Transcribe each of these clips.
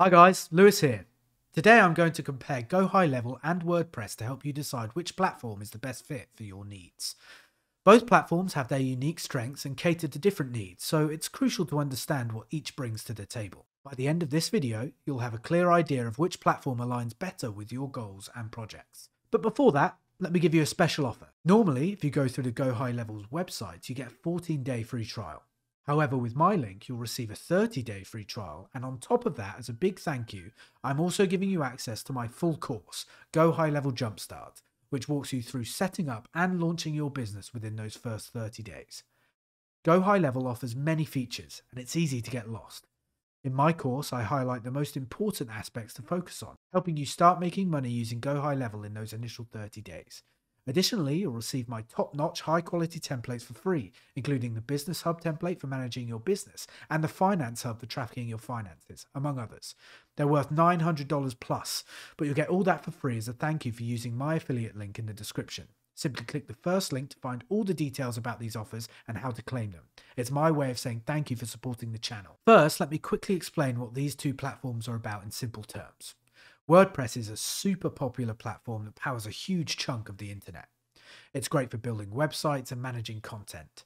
Hi guys, Lewis here. Today I'm going to compare Go High Level and WordPress to help you decide which platform is the best fit for your needs. Both platforms have their unique strengths and cater to different needs, so it's crucial to understand what each brings to the table. By the end of this video, you'll have a clear idea of which platform aligns better with your goals and projects. But before that, let me give you a special offer. Normally, if you go through the Go High Level's website, you get a 14 day free trial. However, with my link, you'll receive a 30 day free trial. And on top of that, as a big thank you, I'm also giving you access to my full course, Go High Level Jumpstart, which walks you through setting up and launching your business within those first 30 days. Go High Level offers many features, and it's easy to get lost. In my course, I highlight the most important aspects to focus on, helping you start making money using Go High Level in those initial 30 days. Additionally, you'll receive my top notch, high quality templates for free, including the Business Hub template for managing your business and the Finance Hub for tracking your finances, among others. They're worth $900 plus, but you'll get all that for free as a thank you for using my affiliate link in the description. Simply click the first link to find all the details about these offers and how to claim them. It's my way of saying thank you for supporting the channel. First, let me quickly explain what these two platforms are about in simple terms. WordPress is a super popular platform that powers a huge chunk of the internet. It's great for building websites and managing content.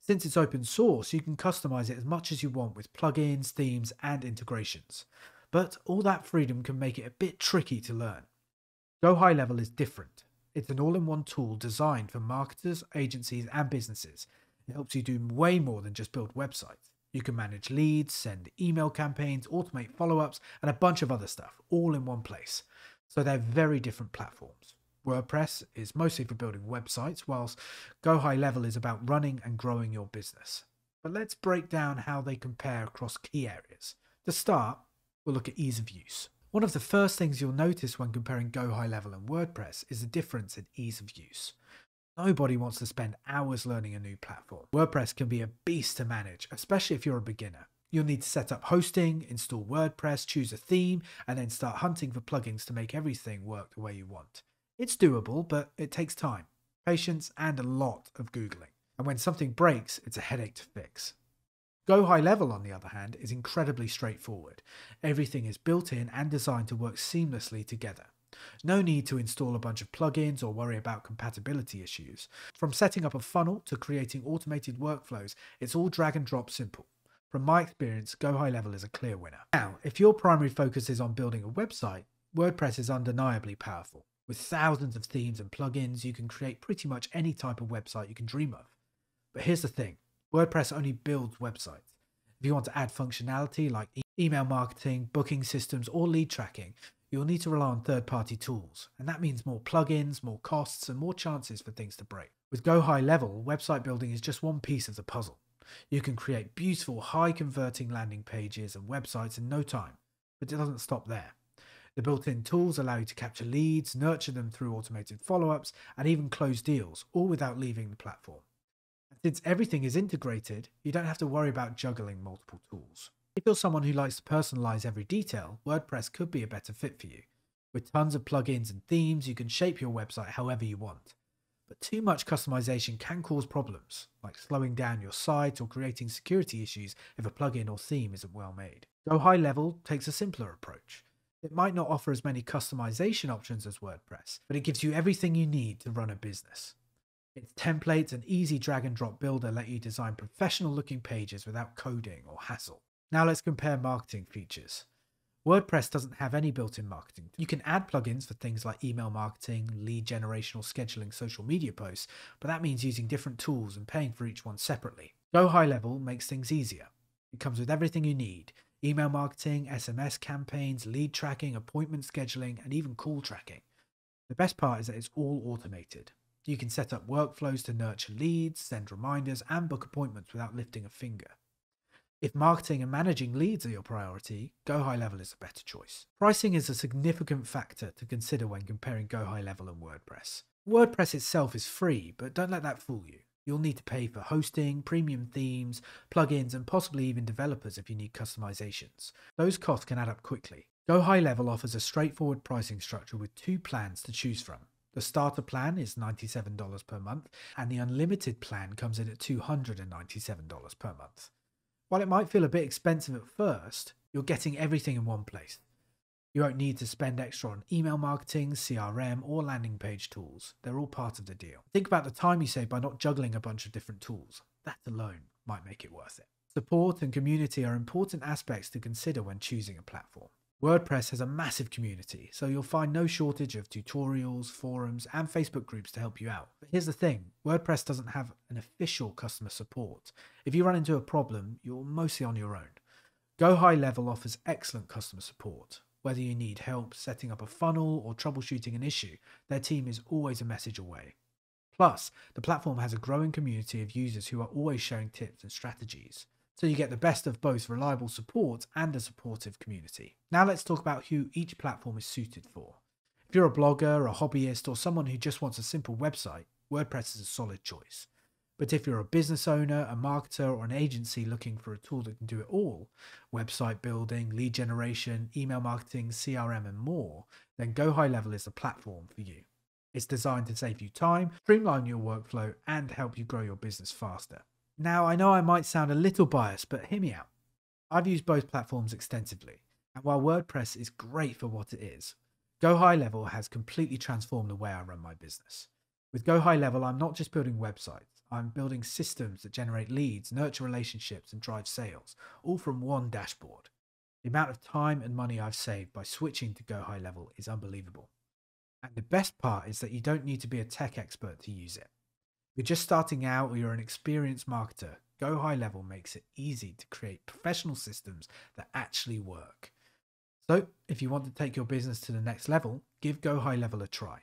Since it's open source, you can customize it as much as you want with plugins, themes, and integrations. But all that freedom can make it a bit tricky to learn. Go High Level is different. It's an all in one tool designed for marketers, agencies, and businesses. It helps you do way more than just build websites. You can manage leads, send email campaigns, automate follow ups, and a bunch of other stuff all in one place. So they're very different platforms. WordPress is mostly for building websites, whilst Go High Level is about running and growing your business. But let's break down how they compare across key areas. To start, we'll look at ease of use. One of the first things you'll notice when comparing Go High Level and WordPress is the difference in ease of use. Nobody wants to spend hours learning a new platform. WordPress can be a beast to manage, especially if you're a beginner. You'll need to set up hosting, install WordPress, choose a theme, and then start hunting for plugins to make everything work the way you want. It's doable, but it takes time, patience, and a lot of Googling. And when something breaks, it's a headache to fix. Go High Level, on the other hand, is incredibly straightforward. Everything is built in and designed to work seamlessly together. No need to install a bunch of plugins or worry about compatibility issues. From setting up a funnel to creating automated workflows, it's all drag and drop simple. From my experience, Go High Level is a clear winner. Now, if your primary focus is on building a website, WordPress is undeniably powerful. With thousands of themes and plugins, you can create pretty much any type of website you can dream of. But here's the thing WordPress only builds websites. If you want to add functionality like email marketing, booking systems, or lead tracking, you'll need to rely on third party tools, and that means more plugins, more costs, and more chances for things to break. With Go High Level, website building is just one piece of the puzzle. You can create beautiful, high converting landing pages and websites in no time, but it doesn't stop there. The built in tools allow you to capture leads, nurture them through automated follow ups, and even close deals, all without leaving the platform. Since everything is integrated, you don't have to worry about juggling multiple tools. If you're someone who likes to personalize every detail, WordPress could be a better fit for you. With tons of plugins and themes, you can shape your website however you want. But too much customization can cause problems, like slowing down your site or creating security issues if a plugin or theme isn't well made. Go High Level takes a simpler approach. It might not offer as many customization options as WordPress, but it gives you everything you need to run a business. Its templates and easy drag and drop builder let you design professional looking pages without coding or hassle. Now let's compare marketing features. WordPress doesn't have any built-in marketing. You can add plugins for things like email marketing, lead generation or scheduling social media posts, but that means using different tools and paying for each one separately. Go High Level makes things easier. It comes with everything you need email marketing, SMS campaigns, lead tracking, appointment scheduling, and even call tracking. The best part is that it's all automated. You can set up workflows to nurture leads, send reminders, and book appointments without lifting a finger. If marketing and managing leads are your priority, Go High Level is a better choice. Pricing is a significant factor to consider when comparing Go High Level and WordPress. WordPress itself is free, but don't let that fool you. You'll need to pay for hosting, premium themes, plugins, and possibly even developers if you need customizations. Those costs can add up quickly. Go High Level offers a straightforward pricing structure with two plans to choose from. The starter plan is $97 per month, and the unlimited plan comes in at $297 per month. While it might feel a bit expensive at first, You're getting everything in one place. You won't need to spend extra on email marketing, CRM, or landing page tools. They're all part of the deal. Think about the time you save by not juggling a bunch of different tools. That alone might make it worth it. Support and community are important aspects to consider when choosing a platform. WordPress has a massive community, so you'll find no shortage of tutorials, forums, and Facebook groups to help you out. But here's the thing WordPress doesn't have an official customer support. If you run into a problem, you're mostly on your own. Go High Level offers excellent customer support. Whether you need help setting up a funnel or troubleshooting an issue, their team is always a message away. Plus, the platform has a growing community of users who are always sharing tips and strategies. So you get the best of both reliable support and a supportive community. Now let's talk about who each platform is suited for. If you're a blogger, a hobbyist, or someone who just wants a simple website, WordPress is a solid choice. But if you're a business owner, a marketer, or an agency looking for a tool that can do it all website building, lead generation, email marketing, CRM, and more then Go High Level is the platform for you. It's designed to save you time, streamline your workflow, and help you grow your business faster. Now, I know I might sound a little biased, but hear me out. I've used both platforms extensively, and while WordPress is great for what it is, Go High Level has completely transformed the way I run my business. With Go High Level, I'm not just building websites, I'm building systems that generate leads, nurture relationships, and drive sales, all from one dashboard. The amount of time and money I've saved by switching to Go High Level is unbelievable. And the best part is that you don't need to be a tech expert to use it. If you're just starting out or you're an experienced marketer, Go High Level makes it easy to create professional systems that actually work. So, if you want to take your business to the next level, give Go High Level a try.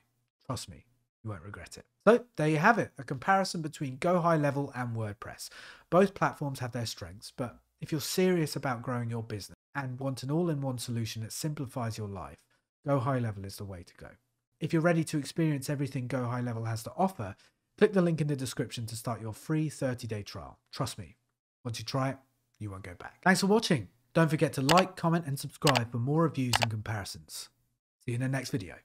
Trust me, you won't regret it. So there you have it, a comparison between Go High Level and WordPress. Both platforms have their strengths, but if you're serious about growing your business and want an all-in-one solution that simplifies your life, Go High Level is the way to go. If you're ready to experience everything Go High Level has to offer, click the link in the description to start your free 30-day trial. Trust me, once you try it, you won't go back. Thanks for watching. Don't forget to like, comment and subscribe for more reviews and comparisons. See you in the next video.